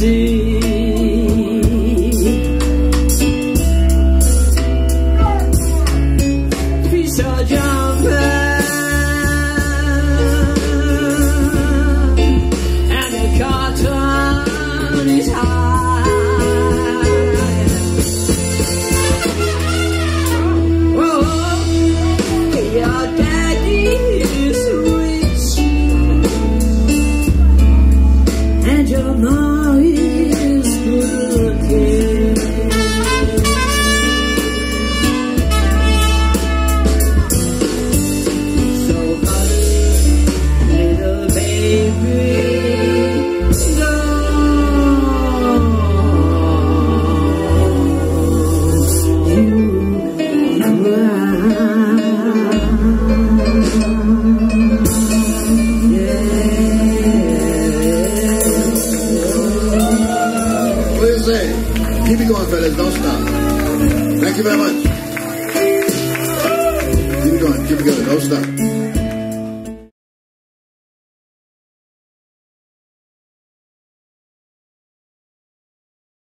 see. Keep it going, fellas. Don't stop. Thank you very much. Keep it going. Keep it going. Don't stop.